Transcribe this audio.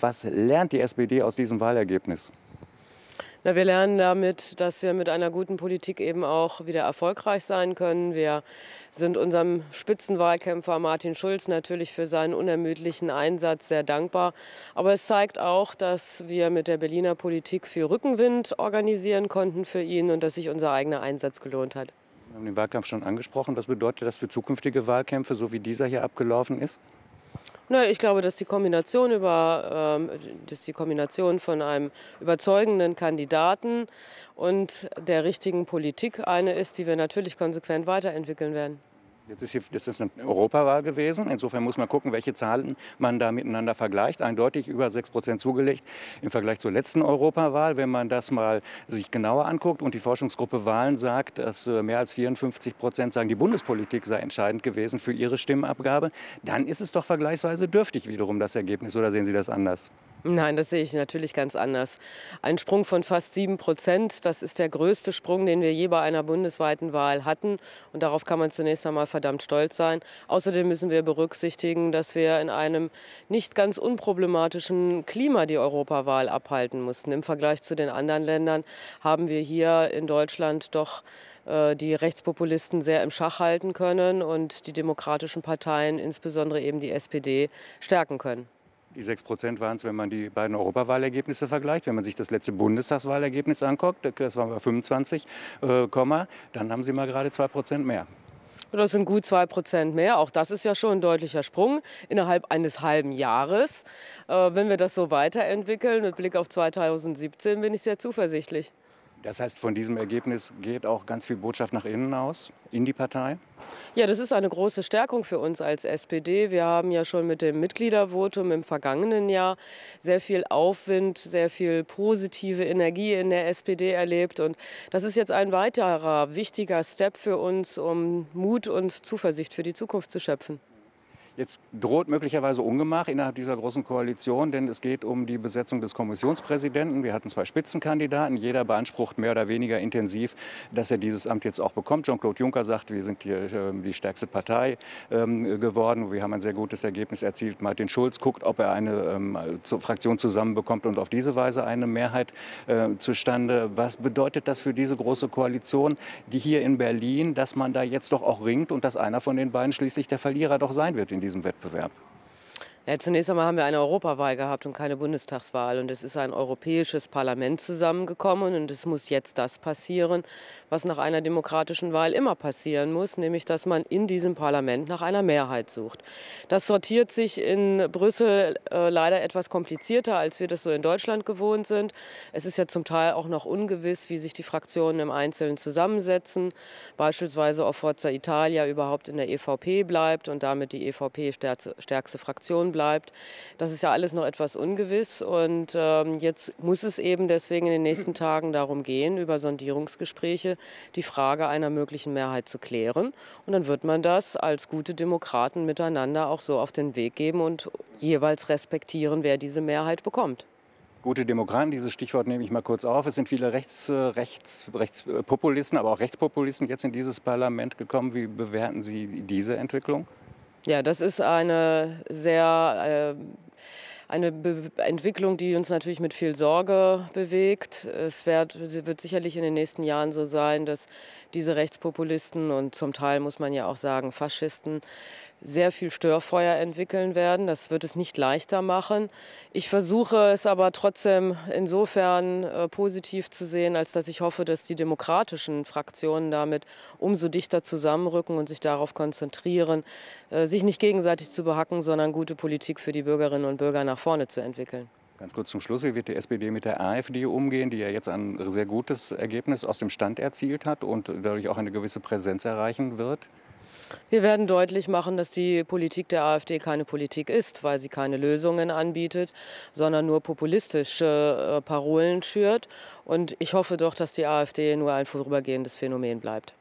Was lernt die SPD aus diesem Wahlergebnis? Na, wir lernen damit, dass wir mit einer guten Politik eben auch wieder erfolgreich sein können. Wir sind unserem Spitzenwahlkämpfer Martin Schulz natürlich für seinen unermüdlichen Einsatz sehr dankbar. Aber es zeigt auch, dass wir mit der Berliner Politik viel Rückenwind organisieren konnten für ihn und dass sich unser eigener Einsatz gelohnt hat. Wir haben den Wahlkampf schon angesprochen. Was bedeutet das für zukünftige Wahlkämpfe, so wie dieser hier abgelaufen ist? Na, ich glaube, dass die Kombination über, ähm, dass die Kombination von einem überzeugenden Kandidaten und der richtigen Politik eine ist, die wir natürlich konsequent weiterentwickeln werden. Jetzt ist hier, das ist eine Europawahl gewesen. Insofern muss man gucken, welche Zahlen man da miteinander vergleicht. Eindeutig über 6 Prozent zugelegt im Vergleich zur letzten Europawahl. Wenn man das mal sich genauer anguckt und die Forschungsgruppe Wahlen sagt, dass äh, mehr als 54 Prozent sagen, die Bundespolitik sei entscheidend gewesen für ihre Stimmabgabe, dann ist es doch vergleichsweise dürftig wiederum das Ergebnis. Oder sehen Sie das anders? Nein, das sehe ich natürlich ganz anders. Ein Sprung von fast sieben Prozent, das ist der größte Sprung, den wir je bei einer bundesweiten Wahl hatten. Und darauf kann man zunächst einmal verdammt stolz sein. Außerdem müssen wir berücksichtigen, dass wir in einem nicht ganz unproblematischen Klima die Europawahl abhalten mussten. Im Vergleich zu den anderen Ländern haben wir hier in Deutschland doch äh, die Rechtspopulisten sehr im Schach halten können und die demokratischen Parteien, insbesondere eben die SPD, stärken können. Die 6 Prozent waren es, wenn man die beiden Europawahlergebnisse vergleicht. Wenn man sich das letzte Bundestagswahlergebnis anguckt, das waren bei 25, äh, dann haben Sie mal gerade 2 Prozent mehr. Das sind gut 2 Prozent mehr. Auch das ist ja schon ein deutlicher Sprung innerhalb eines halben Jahres. Äh, wenn wir das so weiterentwickeln, mit Blick auf 2017, bin ich sehr zuversichtlich. Das heißt, von diesem Ergebnis geht auch ganz viel Botschaft nach innen aus, in die Partei? Ja, das ist eine große Stärkung für uns als SPD. Wir haben ja schon mit dem Mitgliedervotum im vergangenen Jahr sehr viel Aufwind, sehr viel positive Energie in der SPD erlebt. Und das ist jetzt ein weiterer wichtiger Step für uns, um Mut und Zuversicht für die Zukunft zu schöpfen. Jetzt droht möglicherweise Ungemach innerhalb dieser großen Koalition, denn es geht um die Besetzung des Kommissionspräsidenten. Wir hatten zwei Spitzenkandidaten. Jeder beansprucht mehr oder weniger intensiv, dass er dieses Amt jetzt auch bekommt. Jean-Claude Juncker sagt, wir sind hier ähm, die stärkste Partei ähm, geworden. Wir haben ein sehr gutes Ergebnis erzielt. Martin Schulz guckt, ob er eine ähm, Fraktion zusammenbekommt und auf diese Weise eine Mehrheit äh, zustande. Was bedeutet das für diese große Koalition, die hier in Berlin, dass man da jetzt doch auch ringt und dass einer von den beiden schließlich der Verlierer doch sein wird in diesem Wettbewerb? Ja, zunächst einmal haben wir eine Europawahl gehabt und keine Bundestagswahl. Und es ist ein europäisches Parlament zusammengekommen. Und es muss jetzt das passieren, was nach einer demokratischen Wahl immer passieren muss, nämlich dass man in diesem Parlament nach einer Mehrheit sucht. Das sortiert sich in Brüssel äh, leider etwas komplizierter, als wir das so in Deutschland gewohnt sind. Es ist ja zum Teil auch noch ungewiss, wie sich die Fraktionen im Einzelnen zusammensetzen. Beispielsweise ob Forza Italia überhaupt in der EVP bleibt und damit die EVP stärkste Fraktion bleibt. Das ist ja alles noch etwas ungewiss und ähm, jetzt muss es eben deswegen in den nächsten Tagen darum gehen, über Sondierungsgespräche die Frage einer möglichen Mehrheit zu klären. Und dann wird man das als gute Demokraten miteinander auch so auf den Weg geben und jeweils respektieren, wer diese Mehrheit bekommt. Gute Demokraten, dieses Stichwort nehme ich mal kurz auf. Es sind viele Rechts, Rechts, Rechtspopulisten, aber auch Rechtspopulisten jetzt in dieses Parlament gekommen. Wie bewerten Sie diese Entwicklung? Ja, das ist eine sehr äh, eine Be Entwicklung, die uns natürlich mit viel Sorge bewegt. Es wird, wird, sicherlich in den nächsten Jahren so sein, dass diese Rechtspopulisten und zum Teil muss man ja auch sagen Faschisten sehr viel Störfeuer entwickeln werden. Das wird es nicht leichter machen. Ich versuche es aber trotzdem insofern äh, positiv zu sehen, als dass ich hoffe, dass die demokratischen Fraktionen damit umso dichter zusammenrücken und sich darauf konzentrieren, äh, sich nicht gegenseitig zu behacken, sondern gute Politik für die Bürgerinnen und Bürger nach vorne zu entwickeln. Ganz kurz zum Schluss, wie wird die SPD mit der AfD umgehen, die ja jetzt ein sehr gutes Ergebnis aus dem Stand erzielt hat und dadurch auch eine gewisse Präsenz erreichen wird? Wir werden deutlich machen, dass die Politik der AfD keine Politik ist, weil sie keine Lösungen anbietet, sondern nur populistische äh, Parolen schürt. Und ich hoffe doch, dass die AfD nur ein vorübergehendes Phänomen bleibt.